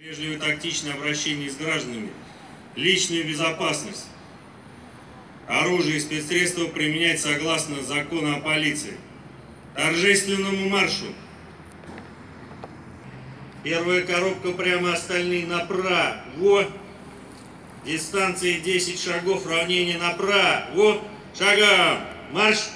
Вежливое тактичное обращение с гражданами, личная безопасность. Оружие и спецсредства применять согласно закону о полиции. Торжественному маршу. Первая коробка прямо, остальные направо. Вот. Дистанция 10 шагов, равнение направо. Вот. Шагом. Марш.